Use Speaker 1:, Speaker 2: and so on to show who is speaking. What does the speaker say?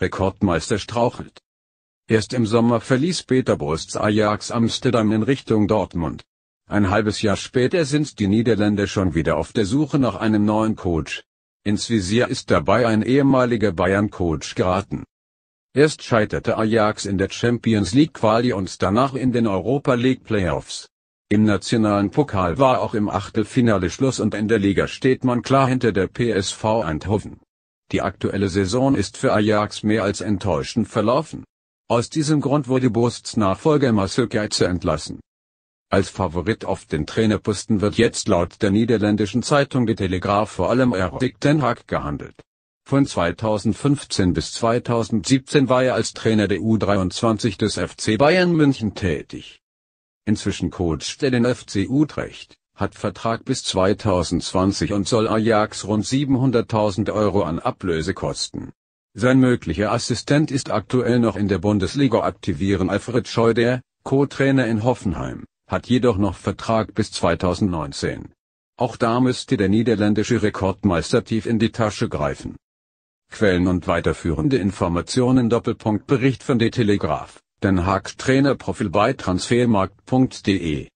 Speaker 1: Rekordmeister strauchelt. Erst im Sommer verließ Peter Bosts Ajax Amsterdam in Richtung Dortmund. Ein halbes Jahr später sind die Niederländer schon wieder auf der Suche nach einem neuen Coach. Ins Visier ist dabei ein ehemaliger Bayern-Coach geraten. Erst scheiterte Ajax in der Champions League Quali und danach in den Europa League Playoffs. Im nationalen Pokal war auch im Achtelfinale Schluss und in der Liga steht man klar hinter der PSV Eindhoven. Die aktuelle Saison ist für Ajax mehr als enttäuschend verlaufen. Aus diesem Grund wurde Bosts Nachfolger Marcel Geize entlassen. Als Favorit auf den Trainerposten wird jetzt laut der niederländischen Zeitung Die Telegraaf vor allem Erik ten Hag gehandelt. Von 2015 bis 2017 war er als Trainer der U23 des FC Bayern München tätig. Inzwischen coacht er den FC Utrecht, hat Vertrag bis 2020 und soll Ajax rund 700.000 Euro an Ablöse kosten. Sein möglicher Assistent ist aktuell noch in der Bundesliga aktivieren Alfred Scheuder, Co-Trainer in Hoffenheim, hat jedoch noch Vertrag bis 2019. Auch da müsste der niederländische Rekordmeister tief in die Tasche greifen. Quellen und weiterführende Informationen Doppelpunkt Bericht von der Telegraph, Den Haag Trainerprofil bei Transfermarkt.de